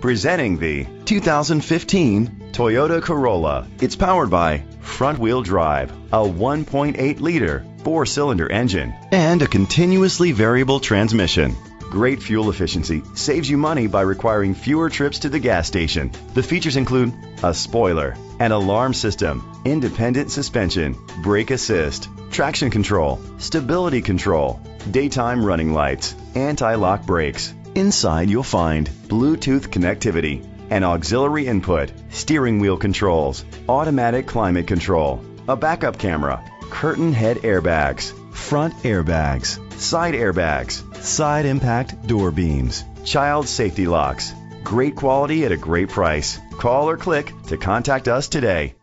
Presenting the 2015 Toyota Corolla. It's powered by front wheel drive, a 1.8 liter four cylinder engine, and a continuously variable transmission. Great fuel efficiency saves you money by requiring fewer trips to the gas station. The features include a spoiler, an alarm system, independent suspension, brake assist, traction control, stability control, daytime running lights, anti lock brakes. Inside, you'll find Bluetooth connectivity, an auxiliary input, steering wheel controls, automatic climate control, a backup camera, curtain head airbags, front airbags, side airbags, side impact door beams, child safety locks. Great quality at a great price. Call or click to contact us today.